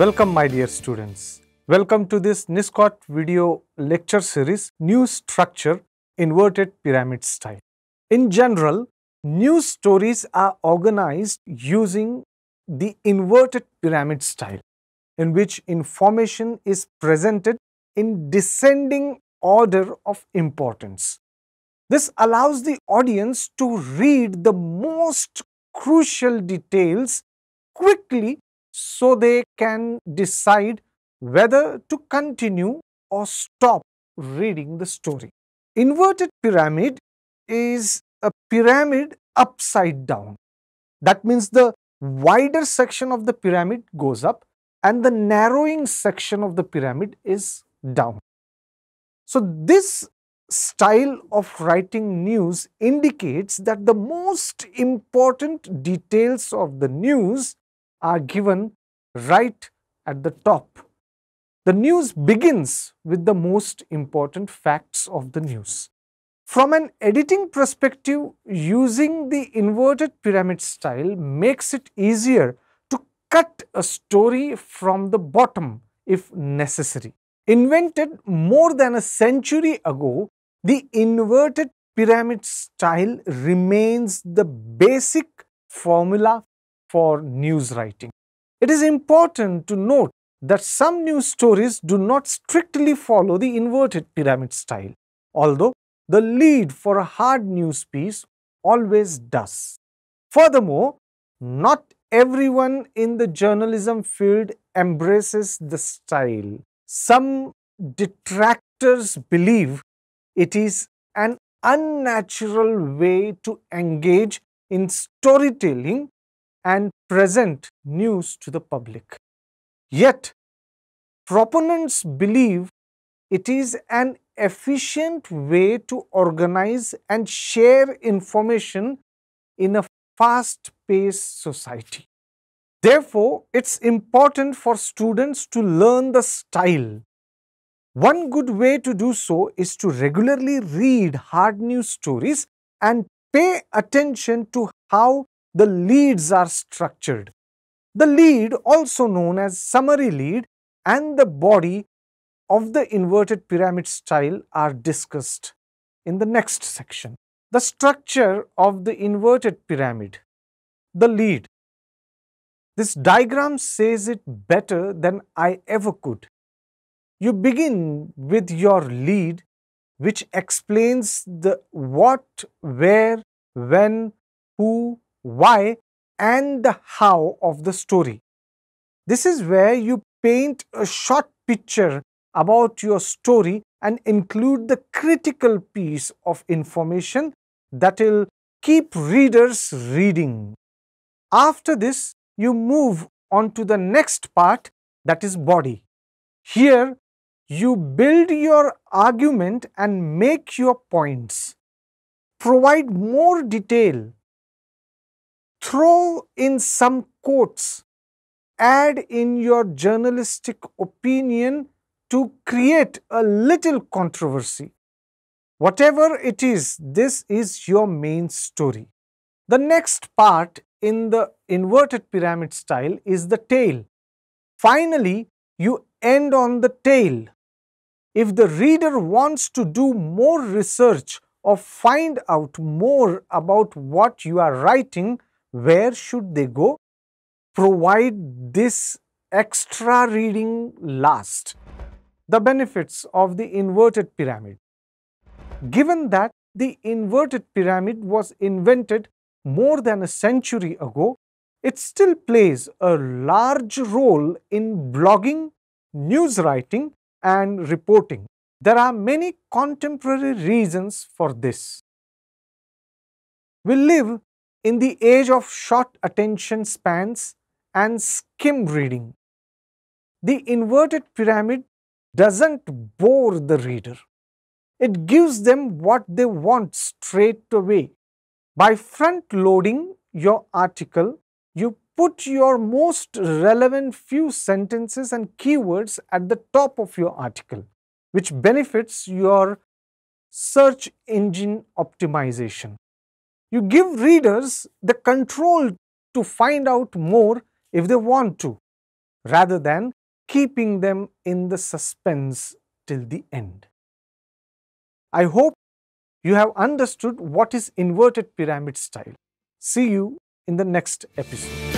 Welcome my dear students. Welcome to this NISCORT video lecture series News Structure Inverted Pyramid Style. In general, news stories are organized using the inverted pyramid style in which information is presented in descending order of importance. This allows the audience to read the most crucial details quickly so they can decide whether to continue or stop reading the story. Inverted pyramid is a pyramid upside down. That means the wider section of the pyramid goes up and the narrowing section of the pyramid is down. So, this style of writing news indicates that the most important details of the news are given right at the top. The news begins with the most important facts of the news. From an editing perspective, using the inverted pyramid style makes it easier to cut a story from the bottom if necessary. Invented more than a century ago, the inverted pyramid style remains the basic formula for news writing. It is important to note that some news stories do not strictly follow the inverted pyramid style, although the lead for a hard news piece always does. Furthermore, not everyone in the journalism field embraces the style. Some detractors believe it is an unnatural way to engage in storytelling and present news to the public. Yet, proponents believe it is an efficient way to organize and share information in a fast-paced society. Therefore, it's important for students to learn the style. One good way to do so is to regularly read hard news stories and pay attention to how the leads are structured. The lead, also known as summary lead, and the body of the inverted pyramid style are discussed in the next section. The structure of the inverted pyramid, the lead. This diagram says it better than I ever could. You begin with your lead which explains the what, where, when, who, why and the how of the story. This is where you paint a short picture about your story and include the critical piece of information that will keep readers reading. After this, you move on to the next part that is body. Here, you build your argument and make your points. Provide more detail throw in some quotes, add in your journalistic opinion to create a little controversy. Whatever it is, this is your main story. The next part in the inverted pyramid style is the tail. Finally, you end on the tail. If the reader wants to do more research or find out more about what you are writing, where should they go? Provide this extra reading last. The benefits of the inverted pyramid. Given that the inverted pyramid was invented more than a century ago, it still plays a large role in blogging, news writing and reporting. There are many contemporary reasons for this. We live in the age of short attention spans and skim reading, the inverted pyramid doesn't bore the reader. It gives them what they want straight away. By front loading your article, you put your most relevant few sentences and keywords at the top of your article, which benefits your search engine optimization. You give readers the control to find out more if they want to. rather than keeping them in the suspense till the end. I hope you have understood what is inverted pyramid style. See you in the next episode.